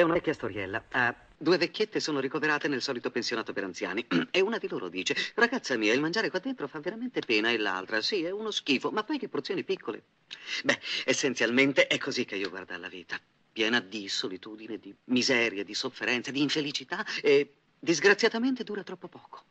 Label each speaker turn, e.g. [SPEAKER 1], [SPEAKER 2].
[SPEAKER 1] C'è una vecchia storiella. Ah,
[SPEAKER 2] Due vecchiette sono ricoverate nel solito pensionato per anziani e una di loro dice, ragazza mia, il mangiare qua dentro fa veramente pena e l'altra, sì, è uno schifo, ma poi che porzioni piccole. Beh, essenzialmente è così che io guardo alla vita, piena di solitudine, di miseria, di sofferenza, di infelicità e disgraziatamente dura troppo poco.